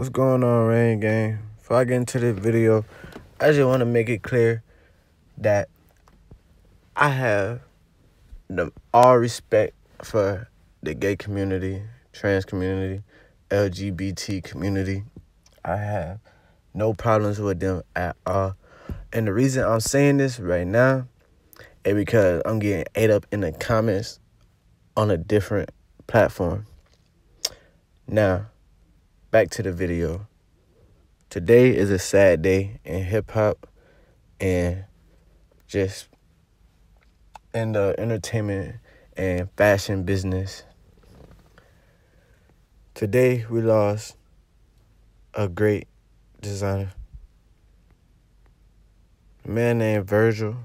What's going on, Rain Gang? Before I get into this video, I just want to make it clear that I have the, all respect for the gay community, trans community, LGBT community. I have no problems with them at all. And the reason I'm saying this right now is because I'm getting ate up in the comments on a different platform. Now, back to the video. Today is a sad day in hip hop and just in the entertainment and fashion business. Today we lost a great designer. A man named Virgil,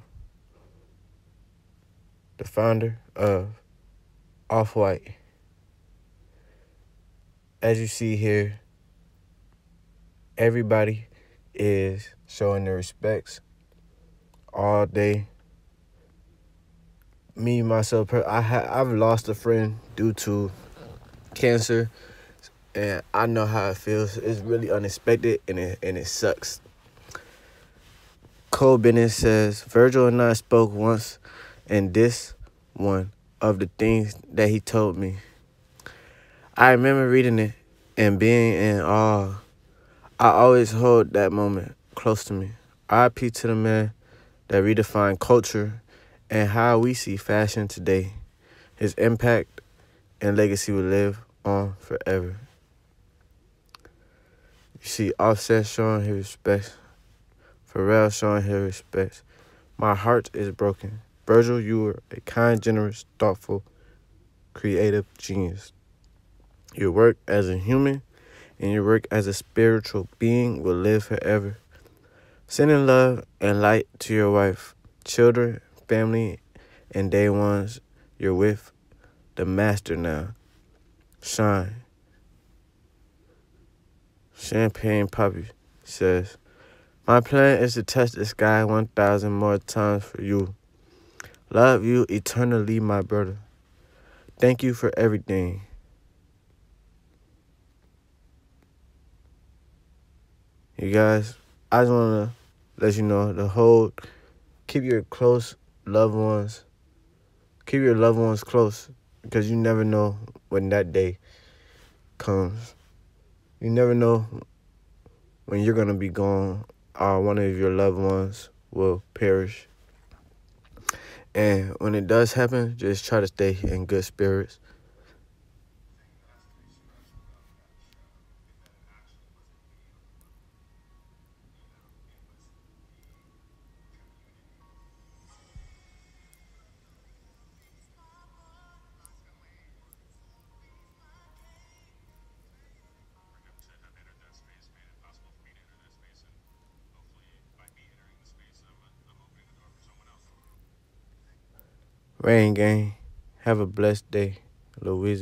the founder of Off White as you see here, everybody is showing their respects all day. Me myself, I ha- I've lost a friend due to cancer, and I know how it feels. It's really unexpected, and it and it sucks. Cole Bennett says Virgil and I spoke once, and this one of the things that he told me. I remember reading it and being in awe. I always hold that moment close to me. RIP to the man that redefined culture and how we see fashion today. His impact and legacy will live on forever. You see Offset showing his respect, Pharrell showing his respect. My heart is broken. Virgil, you were a kind, generous, thoughtful, creative genius. Your work as a human and your work as a spiritual being will live forever. Sending love and light to your wife, children, family, and day ones. You're with the master now. Shine. Champagne Papi says, My plan is to touch the sky 1,000 more times for you. Love you eternally, my brother. Thank you for everything. You guys, I just want to let you know the whole keep your close loved ones, keep your loved ones close because you never know when that day comes. You never know when you're going to be gone or one of your loved ones will perish. And when it does happen, just try to stay in good spirits. Rain gang. Have a blessed day. Louise